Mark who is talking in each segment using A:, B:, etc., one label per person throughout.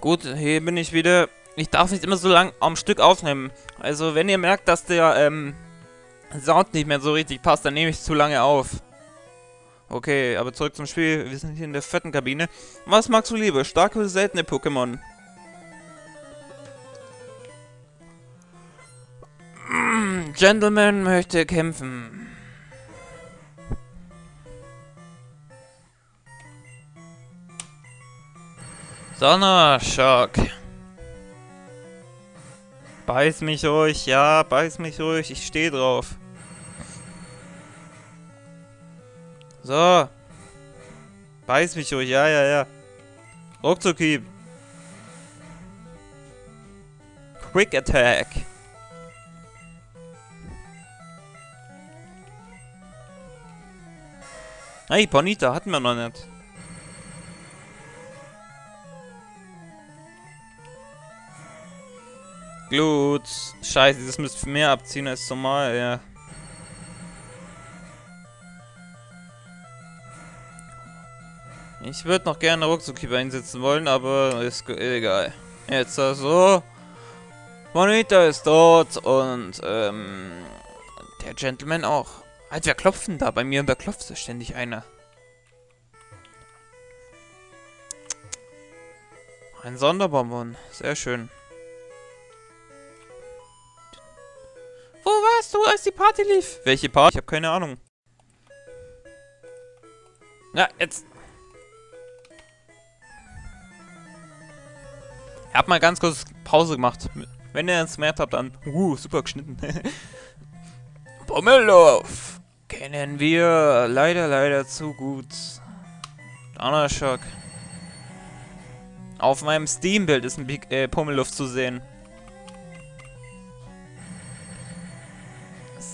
A: Gut, hier bin ich wieder. Ich darf nicht immer so lang am Stück aufnehmen. Also, wenn ihr merkt, dass der ähm, Sound nicht mehr so richtig passt, dann nehme ich zu lange auf. Okay, aber zurück zum Spiel. Wir sind hier in der vierten Kabine. Was magst du lieber? Starke oder seltene Pokémon? Gentleman möchte kämpfen. Sonnerschock. Beiß mich ruhig, ja, beiß mich ruhig, ich stehe drauf. So. Beiß mich ruhig, ja, ja, ja. Ruckzuckhieb. Quick Attack. Hey, Bonita hatten wir noch nicht. Glut. Scheiße, das müsste mehr abziehen als normal, ja. Ich würde noch gerne Ruckzuckhieb einsetzen wollen, aber ist egal. Jetzt also. Monita ist tot und ähm, der Gentleman auch. Halt, wer klopfen da? Bei mir da klopft ständig einer. Ein Sonderbonbon. Sehr schön. Wo warst du, als die Party lief? Welche Party? Ich habe keine Ahnung. Na, jetzt. Ich hab mal ganz kurz Pause gemacht. Wenn ihr es merkt habt, dann... Uh, super geschnitten. Pommelow! Kennen wir leider, leider zu gut. Donnerschock. Auf meinem Steam-Bild ist ein Big, äh, Pummeluft zu sehen.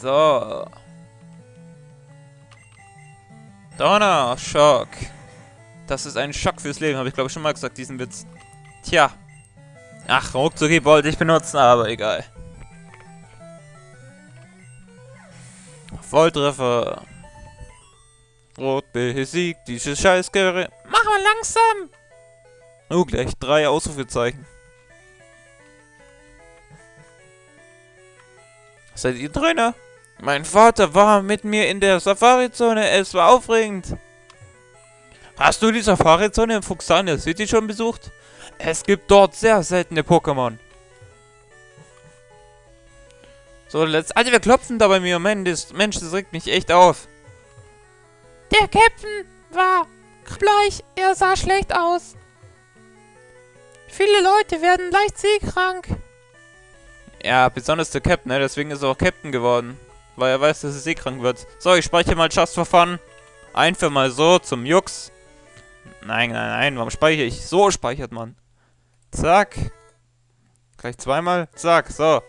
A: So. Donnerschock. Das ist ein Schock fürs Leben, habe ich glaube ich schon mal gesagt, diesen Witz. Tja. Ach, Ruckzucki wollte ich benutzen, aber egal. Volltreffer. Rot besiegt dieses Scheißgerät. Mach mal langsam. Oh, gleich drei Ausrufezeichen. Seid ihr Trainer? Mein Vater war mit mir in der Safari-Zone. Es war aufregend. Hast du die Safari-Zone in Fuxania City schon besucht? Es gibt dort sehr seltene Pokémon. So, letzt. Alter, wir klopfen da bei mir. Mensch das, Mensch, das regt mich echt auf.
B: Der Captain war bleich. Er sah schlecht aus. Viele Leute werden leicht seekrank.
A: Ja, besonders der Captain, ne? Deswegen ist er auch Captain geworden. Weil er weiß, dass er seekrank wird. So, ich speichere mal Just for Fun. Einfach mal so zum Jux. Nein, nein, nein. Warum speichere ich? So speichert man. Zack. Gleich zweimal. Zack, so.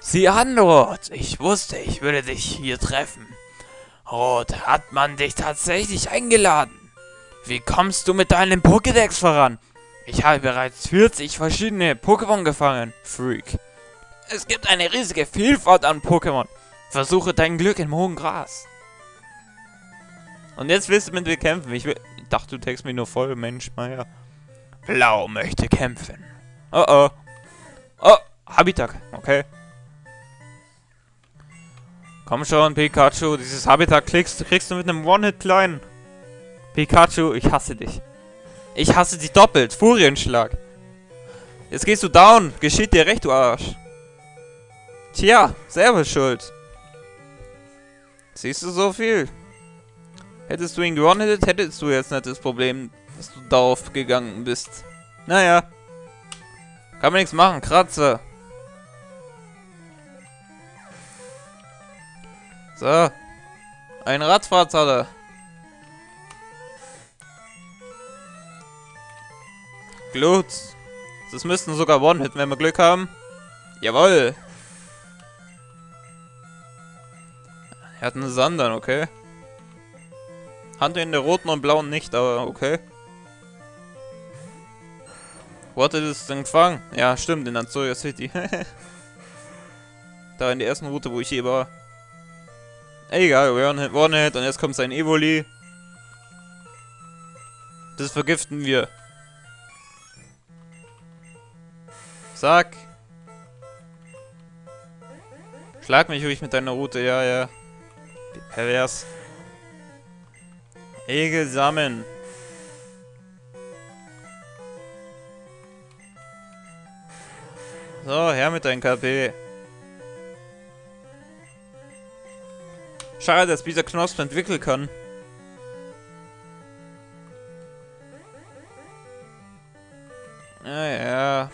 A: Sieh an, Rot. Ich wusste, ich würde dich hier treffen. Rot, hat man dich tatsächlich eingeladen? Wie kommst du mit deinem Pokédex voran? Ich habe bereits 40 verschiedene Pokémon gefangen, Freak. Es gibt eine riesige Vielfalt an Pokémon. Versuche dein Glück im hohen Gras. Und jetzt willst du mit mir kämpfen. Ich, will, ich dachte, du text mich nur voll, Mensch, Meier. Blau möchte kämpfen. Oh oh. Oh, Habitat. Okay. Komm schon, Pikachu. Dieses Habitat kriegst, kriegst du mit einem One-Hit klein. Pikachu, ich hasse dich. Ich hasse dich doppelt. Furienschlag. Jetzt gehst du down. Geschieht dir recht, du Arsch. Tja, selber schuld. Siehst du so viel? Hättest du ihn gewonnen, hättest du jetzt nicht das Problem, dass du darauf gegangen bist. Naja. Kann man nichts machen, Kratzer. So. Ein Radfahrt. Glut. Das müssten sogar One-Hit, wenn wir Glück haben. Jawoll. Er hat einen Sandern, okay. Hand in der roten und blauen nicht, aber okay. Wo hat er das denn gefangen? Ja, stimmt, in Anzoya City. da in der ersten Route, wo ich hier war. Egal, One-Hit und jetzt kommt sein Evoli. Das vergiften wir. Sag. Schlag mich ruhig mit deiner Route, ja, ja. Pervers. Egel sammeln. So, her mit deinem KP. Schade, dass dieser Knosp entwickeln kann. Ja, ja.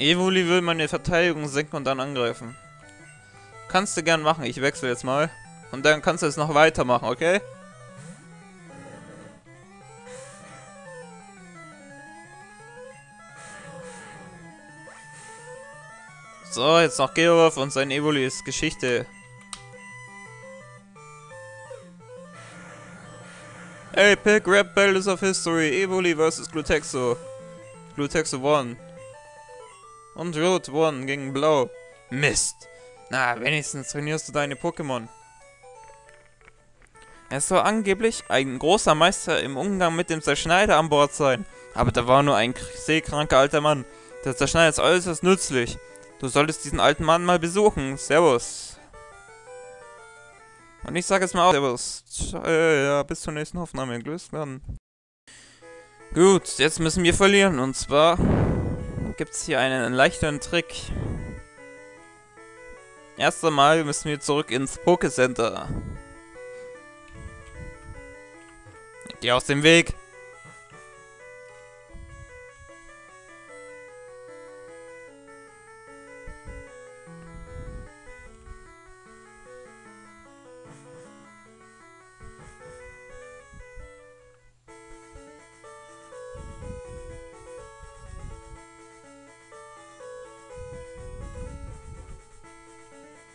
A: Evoli will meine Verteidigung senken und dann angreifen. Kannst du gern machen, ich wechsle jetzt mal. Und dann kannst du es noch weitermachen, okay? So, jetzt noch Georg und sein Evoli ist Geschichte. Hey, pick Rap Battles of History, Evoli vs. Glutexo. Glutexo won. Und Rot won gegen Blau. Mist. Na, wenigstens trainierst du deine Pokémon. Er soll angeblich ein großer Meister im Umgang mit dem Zerschneider an Bord sein. Aber da war nur ein seekranker alter Mann. Der Zerschneider ist äußerst nützlich. Du solltest diesen alten Mann mal besuchen. Servus. Und ich sage es mal auch. Servus. Äh, ja, bis zur nächsten Aufnahme. Gelöst werden. Gut, jetzt müssen wir verlieren. Und zwar gibt es hier einen leichteren Trick. Erst einmal müssen wir zurück ins Pokécenter. Geh aus dem Weg.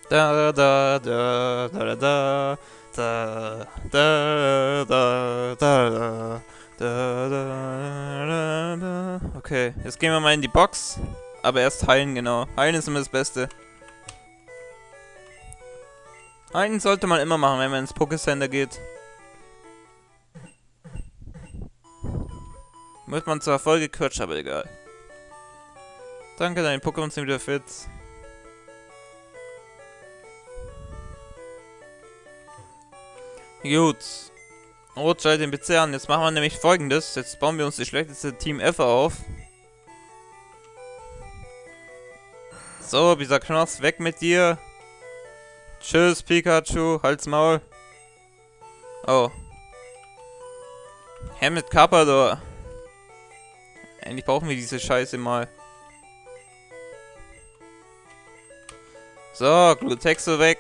A: Da da da da da da da da da da da da da da Okay, jetzt gehen wir mal in die Box. Aber erst heilen, genau. Heilen ist immer das Beste. Heilen sollte man immer machen, wenn man ins Pokécenter geht. Wird man zwar voll gequetscht, aber egal. Danke, deine Pokémon sind wieder fit. Gut. Rot schaltet den PC an. Jetzt machen wir nämlich folgendes. Jetzt bauen wir uns das schlechteste Team ever auf. So, dieser Knoss, weg mit dir. Tschüss, Pikachu. Halt's Maul. Oh. Mit Carpador. Endlich brauchen wir diese Scheiße mal. So, Glutexo weg.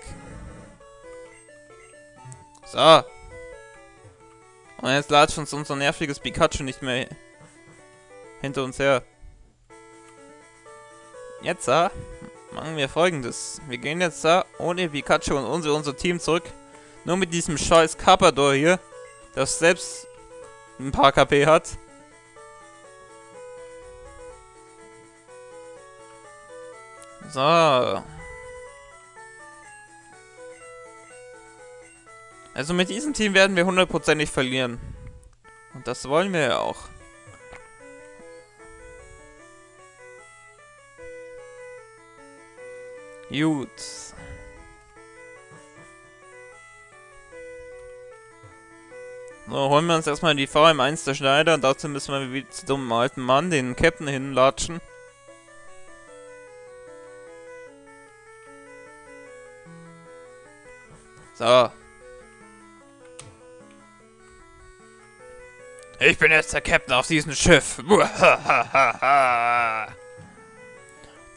A: So. Und jetzt latscht uns unser nerviges Pikachu nicht mehr hinter uns her. Jetzt da machen wir folgendes. Wir gehen jetzt da ohne Pikachu und unser, unser Team zurück. Nur mit diesem scheiß Carpador hier, das selbst ein paar KP hat. So. Also mit diesem Team werden wir hundertprozentig verlieren. Und das wollen wir ja auch. Gut. So, holen wir uns erstmal die VM1 der Schneider und dazu müssen wir wieder zu dummen alten Mann, den Captain hinlatschen. So. Ich bin jetzt der Captain auf diesem Schiff.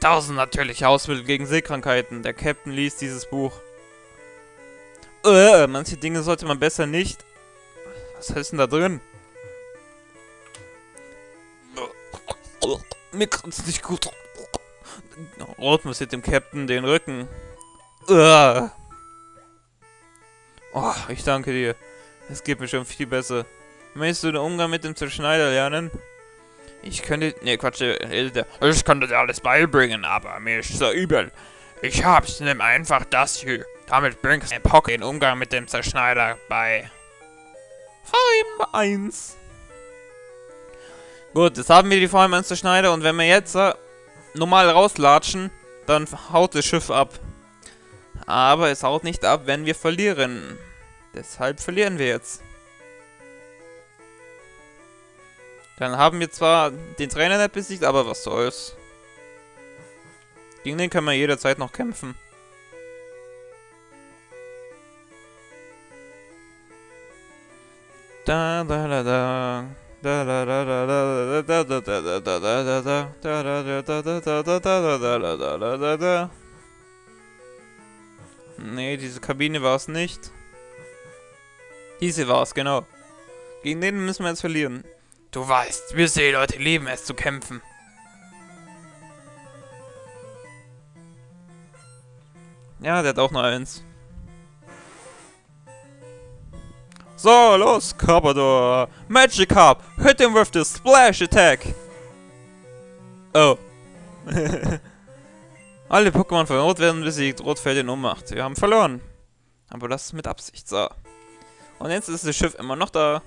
A: Tausend natürliche Ausmittel gegen Seekrankheiten. Der Captain liest dieses Buch. Äh, manche Dinge sollte man besser nicht. Was ist denn da drin? Mir kann's nicht gut. Rot massiert dem Captain den Rücken. Uh. Oh, ich danke dir. Es geht mir schon viel besser. Möchtest du den Umgang mit dem Zerschneider lernen? Ich könnte... Ne, Quatsch, ich könnte dir alles beibringen, aber mir ist so übel. Ich hab's, nimm einfach das hier. Damit bringst du Pock den Umgang mit dem Zerschneider bei. Nummer 1. Gut, jetzt haben wir die VM1 Schneider und wenn wir jetzt äh, normal rauslatschen, dann haut das Schiff ab. Aber es haut nicht ab, wenn wir verlieren. Deshalb verlieren wir jetzt. Dann haben wir zwar den Trainer nicht besiegt, aber was soll's. Gegen den können wir jederzeit noch kämpfen. Da da da da. Da da da da da da da da da da da da da da da da Nee, diese Kabine war es nicht. Diese war es, genau. Gegen den müssen wir jetzt verlieren. Du weißt, wir Seeleute lieben es zu kämpfen. Ja, der hat auch noch eins. So, los, Carpador. Magikarp, hit him with the splash attack. Oh. Alle Pokémon von Rot werden besiegt. Rot fällt in Ohnmacht. Wir haben verloren. Aber das mit Absicht. So. Und jetzt ist das Schiff immer noch da.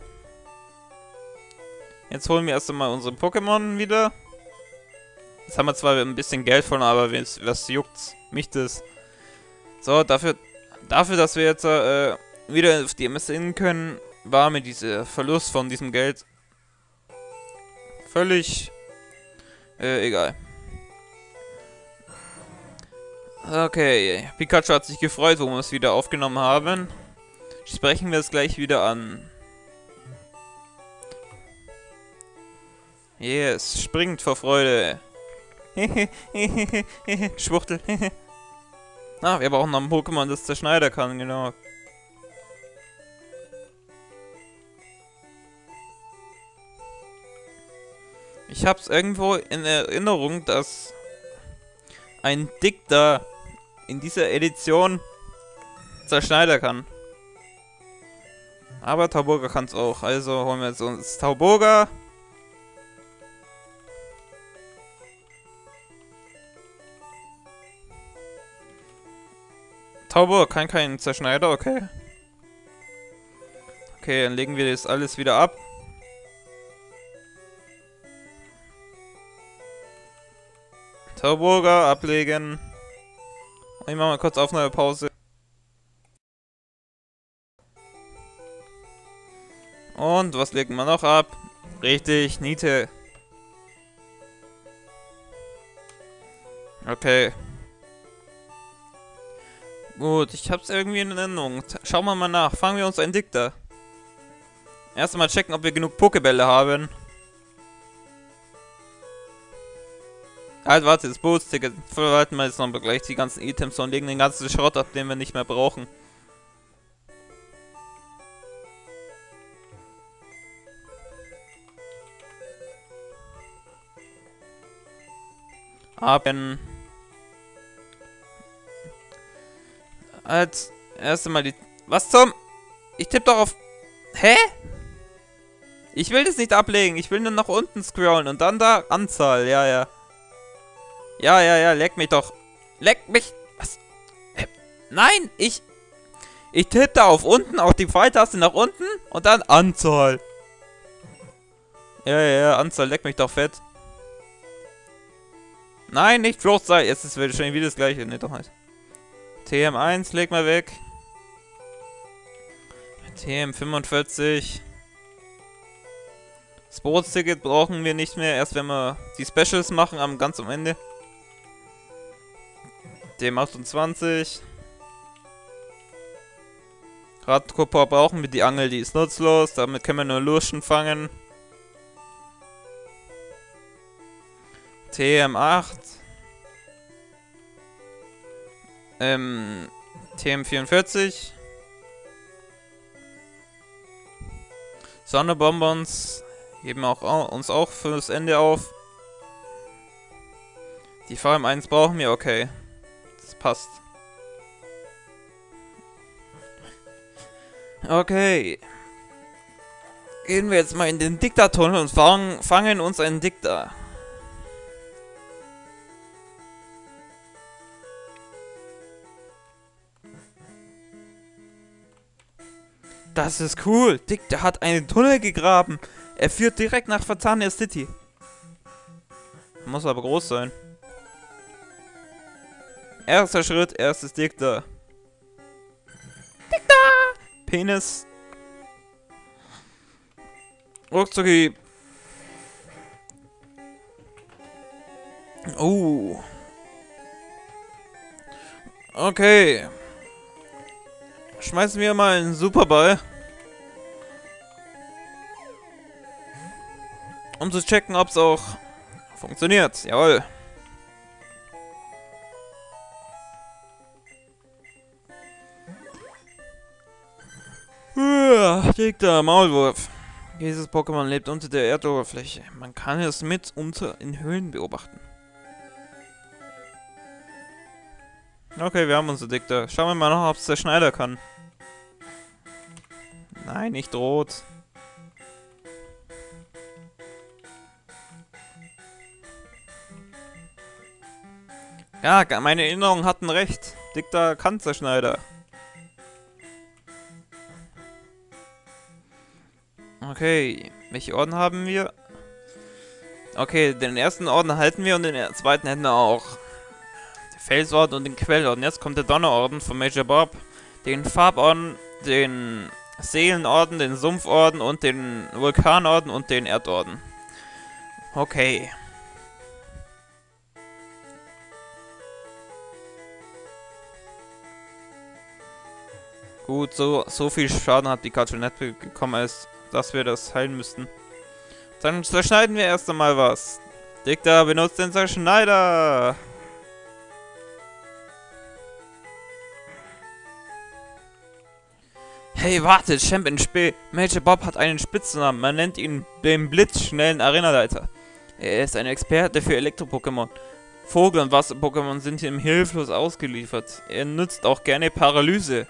A: Jetzt holen wir erst einmal unsere Pokémon wieder. Jetzt haben wir zwar ein bisschen Geld von, aber was, was juckt's? Mich das. So, dafür, dafür dass wir jetzt äh, wieder auf die MSN können, war mir dieser Verlust von diesem Geld völlig äh, egal. Okay, Pikachu hat sich gefreut, wo wir es wieder aufgenommen haben. Sprechen wir es gleich wieder an. Yes, springt vor Freude. Schwuchtel. ah, wir brauchen noch ein Pokémon, das zerschneiden kann, genau. Ich hab's irgendwo in Erinnerung, dass ein Dichter in dieser Edition zerschneiden kann. Aber Tauburger kann es auch. Also holen wir jetzt uns Tauburger. Tauburger kann keinen Zerschneider, okay. Okay, dann legen wir das alles wieder ab. Tauburger ablegen. Ich mache mal kurz Aufnahmepause. Und was legen wir noch ab? Richtig, Niete. Okay. Gut, ich hab's irgendwie in Erinnerung. Schauen wir mal nach. Fangen wir uns ein Dikter. Erst mal checken, ob wir genug Pokebälle haben. Halt, warte, das Bootsticket. Verwalten wir jetzt noch gleich die ganzen Items und legen den ganzen Schrott ab, den wir nicht mehr brauchen. Haben. Als erste Mal die... Was zum... Ich tippe doch auf... Hä? Ich will das nicht ablegen. Ich will nur nach unten scrollen und dann da Anzahl. Ja, ja. Ja, ja, ja, leck mich doch. Leck mich. Was? Äh, nein, ich... Ich tippe da auf unten, auf die Pfeiltaste nach unten und dann Anzahl. Ja, ja, ja, Anzahl, leck mich doch fett. Nein, nicht Fluchtseil. Jetzt ist es schon wieder das gleiche. Ne, doch nicht. TM1, leg mal weg. TM45. Sports-Ticket brauchen wir nicht mehr, erst wenn wir die Specials machen, am ganz am Ende. TM28. Radkopper brauchen wir die Angel, die ist nutzlos, damit können wir nur Lurschen fangen. TM8. Ähm, TM44. Sonnebonbons heben auch uns auch fürs Ende auf. Die VM1 brauchen wir, okay. Das passt. Okay. Gehen wir jetzt mal in den Diktatortunnel und fangen, uns einen Diktar. Das ist cool. Dick, der hat einen Tunnel gegraben. Er führt direkt nach Fatania City. Muss aber groß sein. Erster Schritt, erstes Dikta. Dikta! Penis. Ruckzucki. Oh. Okay. Schmeißen wir mal einen Superball. Um zu checken, ob es auch funktioniert. Jawohl. Dickter Maulwurf. Dieses Pokémon lebt unter der Erdoberfläche. Man kann es mit unter in Höhlen beobachten. Okay, wir haben unser Dickter. Schauen wir mal noch, ob es der Schneider kann. Nein, nicht rot. Ja, meine Erinnerungen hatten recht. Dickter kann Zerschneider. Okay, welche Orden haben wir? Okay, den ersten Orden halten wir und den zweiten hätten wir auch. Den Felsorden und den Quellorden. Jetzt kommt der Donnerorden von Major Bob. Den Farborden, den Seelenorden, den Sumpforden und den Vulkanorden und den Erdorden. Okay. Gut, so, so viel Schaden hat Pikachu nicht bekommen, als dass wir das heilen müssten. Dann zerschneiden wir erst einmal was. Dickter, benutzt den Zerschneider! Hey, wartet, Champ in Spee. Major Bob hat einen Spitznamen. Man nennt ihn den blitzschnellen Arenaleiter. Er ist ein Experte für Elektro-Pokémon. Vogel- und Wasser-Pokémon sind ihm hilflos ausgeliefert. Er nutzt auch gerne Paralyse.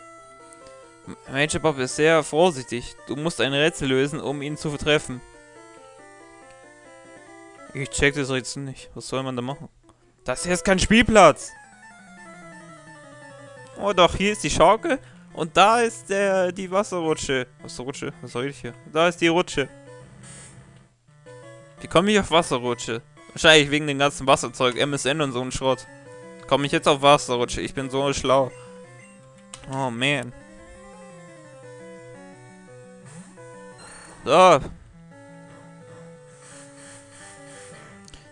A: Major Bob ist sehr vorsichtig. Du musst ein Rätsel lösen, um ihn zu treffen. Ich check das jetzt nicht. Was soll man da machen? Das hier ist kein Spielplatz. Oh doch, hier ist die Schaukel. Und da ist der die Wasserrutsche. Wasserrutsche? Was soll ich hier? Da ist die Rutsche. Wie komme ich auf Wasserrutsche? Wahrscheinlich wegen dem ganzen Wasserzeug, MSN und so ein Schrott. Komme ich jetzt auf Wasserrutsche? Ich bin so schlau. Oh man. So.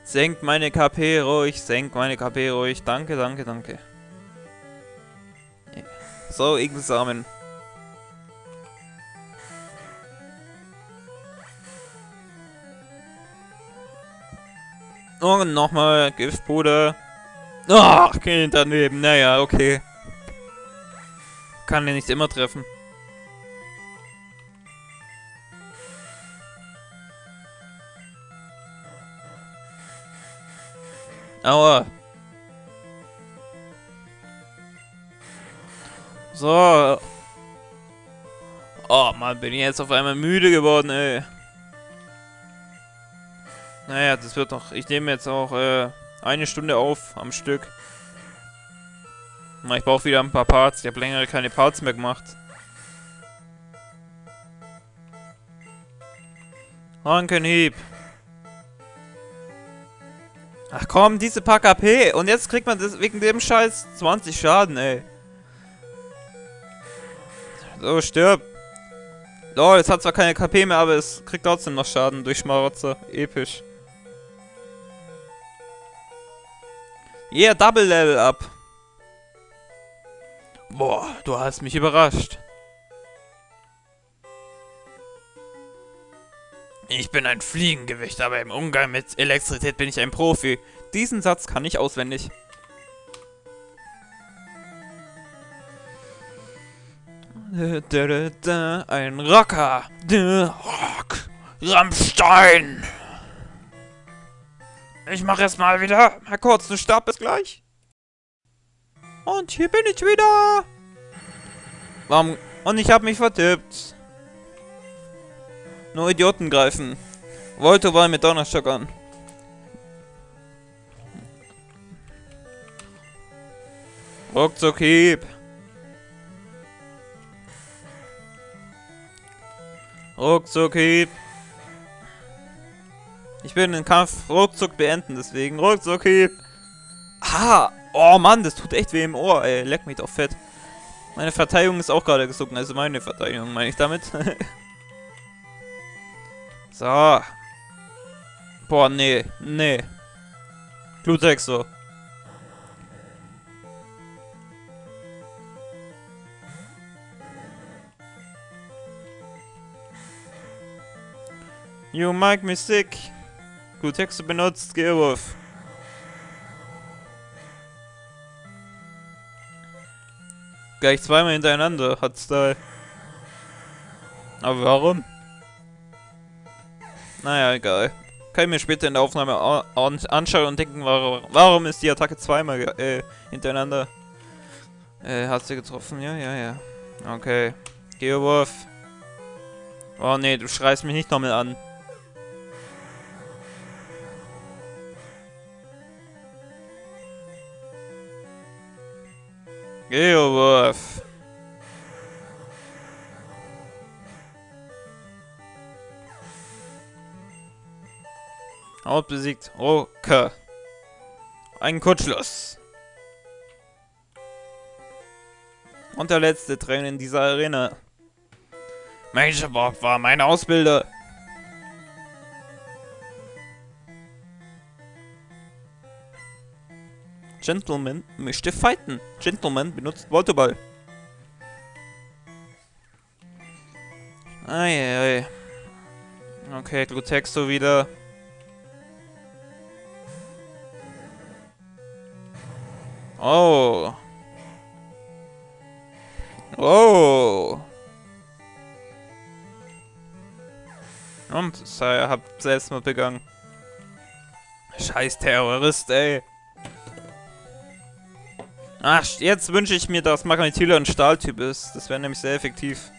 A: Senkt meine KP ruhig, senkt meine KP ruhig. Danke, danke, danke. So, Examen. Und nochmal Giftpuder. Ach, Kind daneben. Naja, okay. Kann ja nicht immer treffen. Aua. So. Oh Mann, bin ich jetzt auf einmal müde geworden, ey. Naja, das wird noch... Ich nehme jetzt auch äh, eine Stunde auf am Stück. Ich brauche wieder ein paar Parts. Ich habe länger keine Parts mehr gemacht. Rankenhieb. Ach komm, diese paar KP. Und jetzt kriegt man das wegen dem Scheiß 20 Schaden, ey. So, stirb. Lol, es hat zwar keine KP mehr, aber es kriegt trotzdem noch Schaden durch Schmarotzer. Episch. Yeah, Double Level Up. Boah, du hast mich überrascht. Ich bin ein Fliegengewicht, aber im Umgang mit Elektrizität bin ich ein Profi. Diesen Satz kann ich auswendig. Ein Rocker. Rock. Rammstein. Ich mache es mal wieder. Mal kurz einen Stab, bis gleich. Und hier bin ich wieder. Warum? Und ich habe mich vertippt. Nur Idioten greifen. Wollte war mit Donnerstock an. Ruckzuck Hieb.
C: Ruckzuck Hieb. Ich will den Kampf ruckzuck beenden, deswegen ruckzuck Hieb. Ah, oh Mann, das tut echt weh im Ohr, ey. Leck mich doch fett. Meine Verteidigung ist auch gerade gesunken, also meine Verteidigung meine ich damit. so. Boah, nee, nee. Glutex so. You make me sick. Glutex benutzt, Gearwurf. Gleich zweimal hintereinander hat's da. Aber warum? Naja, egal. Kann ich mir später in der Aufnahme anschauen und denken, warum ist die Attacke zweimal äh, hintereinander? Äh, hat sie getroffen? Ja, ja, ja. Okay. Geowurf. Oh nee, du schreist mich nicht nochmal an. Geowurf. Haut besiegt. Okay. Ein Kurzschluss. Und der letzte Trainer in dieser Arena. Major Bob war mein Ausbilder. Gentleman möchte fighten. Gentleman benutzt Volteball. Eieiei. Okay, Glutexo wieder. Oh. Oh. Und, Sire, hab Selbstmord begangen. Scheiß Terrorist, ey. Ach, jetzt wünsche ich mir, dass Magnetila ein Stahltyp ist. Das wäre nämlich sehr effektiv.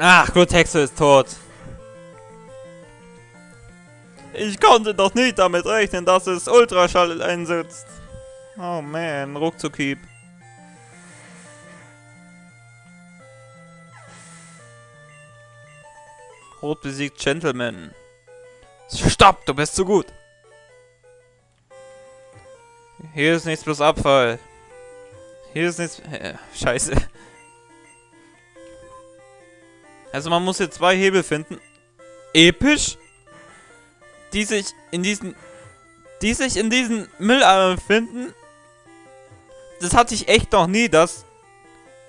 C: Ach, Glutexo ist tot. Ich konnte doch nicht damit rechnen, dass es Ultraschall einsetzt. Oh man, Ruckzuckhieb. Rot besiegt Gentleman. Stopp, du bist zu gut. Hier ist nichts bloß Abfall. Hier ist nichts... Äh, scheiße. Also man muss hier zwei Hebel finden. Episch? Die sich in diesen... Die sich in diesen Mülleimern finden. Das hatte ich echt noch nie, das...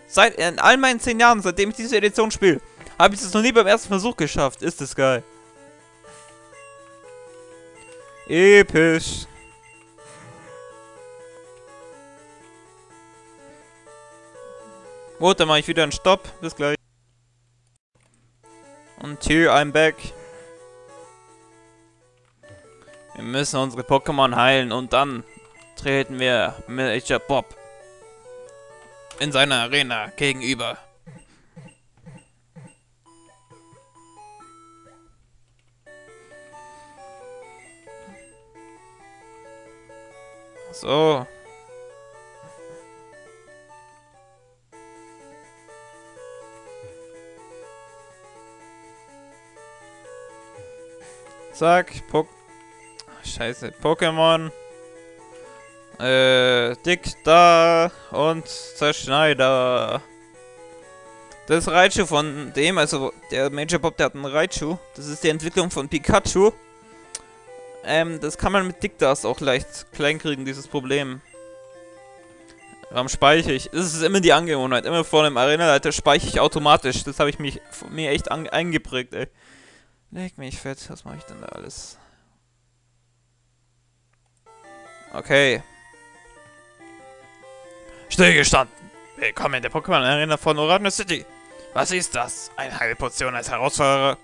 C: Seit in all meinen zehn Jahren, seitdem ich diese Edition spiele. Habe ich es noch nie beim ersten Versuch geschafft. Ist das geil. Episch. Gut, dann mache ich wieder einen Stopp. Bis gleich. Und hier, I'm back. Wir müssen unsere Pokémon heilen und dann treten wir Major Bob in seiner Arena gegenüber. So. Zack, Pok Scheiße, Pokémon. Äh, Dick da und Zerschneider. Das Raichu von dem, also der Major Bob, der hat einen Raichu. Das ist die Entwicklung von Pikachu. Ähm, das kann man mit Diktas auch leicht kleinkriegen, dieses Problem. Warum speichere ich? Das ist immer die Angewohnheit. Immer vor dem Arena-Leiter speichere ich automatisch. Das habe ich mich, mir echt eingeprägt, ey. Leg mich fett. Was mache ich denn da alles? Okay.
A: Stillgestanden. Willkommen in der Pokémon-Arena von Orange City. Was ist das? Eine Heilpotion als Herausforderer?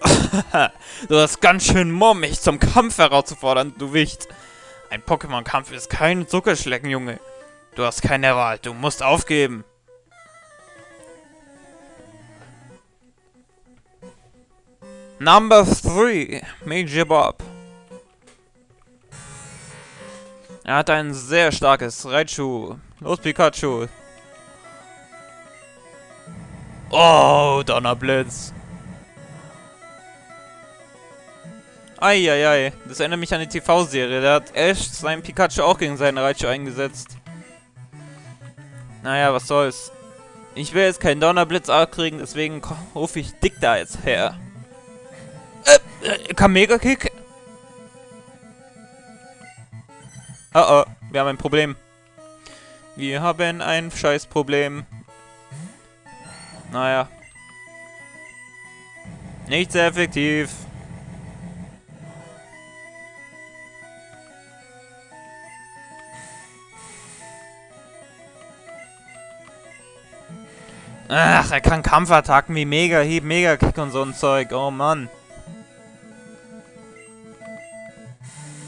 C: du hast ganz schön Mumm, mich zum Kampf herauszufordern, du Wicht. Ein Pokémon-Kampf ist kein Zuckerschlecken, Junge. Du hast keine Wahl, du musst aufgeben. Number 3, Major Bob. Er hat ein sehr starkes Raichu. Los, Pikachu.
A: Oh, Donnerblitz.
C: Eieiei, das erinnert mich an die TV-Serie. Da hat Ash seinen Pikachu auch gegen seinen Raichu eingesetzt. Naja, was soll's. Ich will jetzt keinen Donnerblitz kriegen, deswegen rufe ich Dick da jetzt her. Äh, äh, Kamega-Kick? Oh oh, wir haben ein Problem. Wir haben ein scheiß Problem. Naja. Nicht sehr effektiv. Ach, er kann Kampfattacken wie Mega-Hieb, Mega-Kick und so ein Zeug. Oh Mann.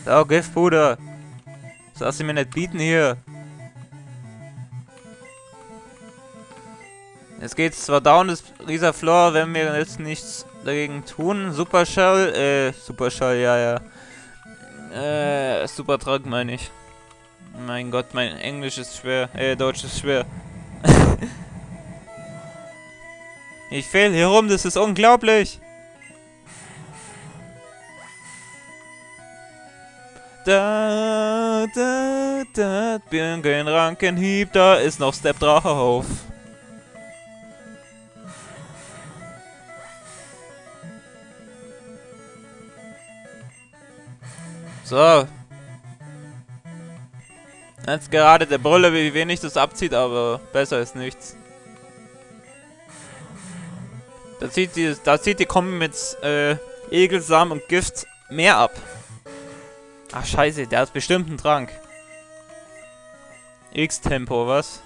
C: So, Giftpuder. Das lass ich mir nicht bieten hier. Es geht zwar down, das Risa Floor, wenn wir jetzt nichts dagegen tun. Superschall, äh, Superschall, ja, ja. Äh, Supertrank meine ich. Mein Gott, mein Englisch ist schwer, äh, Deutsch ist schwer. Ich fehl hier rum, das ist unglaublich. Da, da, da, Birngen, Rankenhieb, da ist noch Step drauf. So. Jetzt gerade der Brille, wie wenig das abzieht, aber besser ist nichts. Da zieht die, da zieht die Kombi mit äh, Egelsamen und Gift mehr ab. Ach scheiße, der hat bestimmt einen Trank. X-Tempo, was?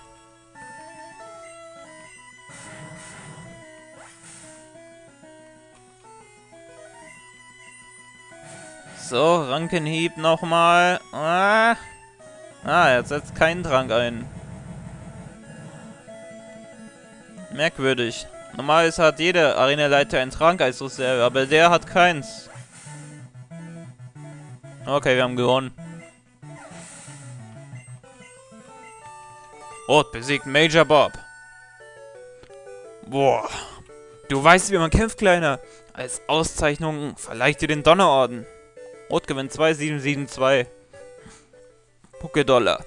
C: So, Rankenhieb nochmal. Ah. ah, er setzt keinen Trank ein. Merkwürdig. Normalerweise hat jeder Arenaleiter einen Trank als Reserve, aber der hat keins. Okay, wir haben gewonnen. Rot besiegt Major Bob. Boah. Du weißt, wie man kämpft, Kleiner. Als Auszeichnung verleicht dir den Donnerorden. Rot gewinnt 2772. Pokédollar.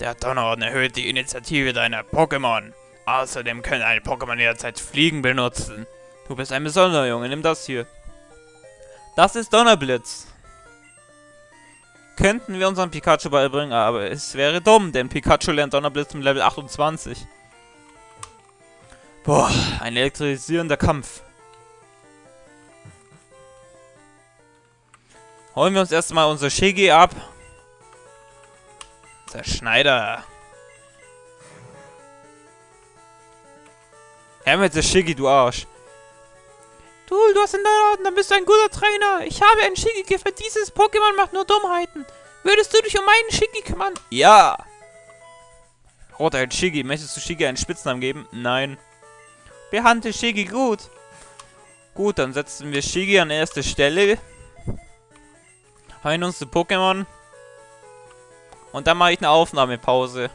C: Der Donnerorden erhöht die Initiative deiner Pokémon. Außerdem können ein Pokémon jederzeit Fliegen benutzen. Du bist ein besonderer Junge, nimm das hier. Das ist Donnerblitz. Könnten wir unseren Pikachu beibringen, aber es wäre dumm, denn Pikachu lernt Donnerblitz mit Level 28. Boah, ein elektrisierender Kampf. Holen wir uns erstmal unser Shigi ab. Der Schneider. Hör mit der Shiggy, du Arsch.
B: Du, du hast einen Orden, dann bist du ein guter Trainer. Ich habe einen Shiggy geführt. Dieses Pokémon macht nur Dummheiten. Würdest du dich um meinen Shiggy kümmern?
C: Ja. Roter ein Shiggy. Möchtest du Shiggy einen Spitznamen geben? Nein.
B: Behandle Shiggy gut.
C: Gut, dann setzen wir Shiggy an erste Stelle. Heilen uns die Pokémon. Und dann mache ich eine Aufnahmepause.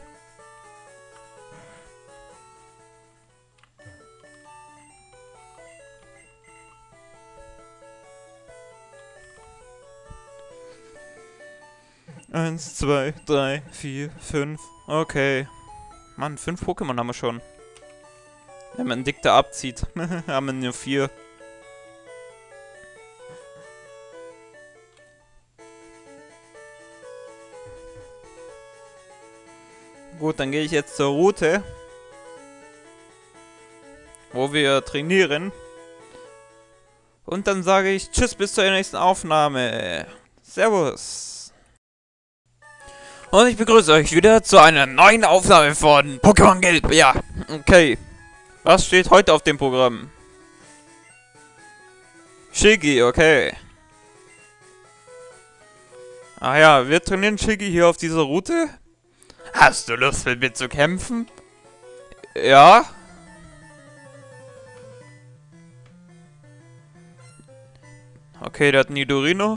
C: Eins, zwei, drei, vier, fünf. Okay. Mann, fünf Pokémon haben wir schon. Wenn man einen Dickter abzieht, haben wir nur vier. Gut, dann gehe ich jetzt zur Route. Wo wir trainieren. Und dann sage ich Tschüss bis zur nächsten Aufnahme. Servus. Und ich begrüße euch wieder zu einer neuen Aufnahme von Pokémon Gelb. Ja, okay. Was steht heute auf dem Programm? Shiggy, okay. Ah ja, wir trainieren Shiggy hier auf dieser Route. Hast du Lust mit mir zu kämpfen? Ja. Okay, der hat Nidorino.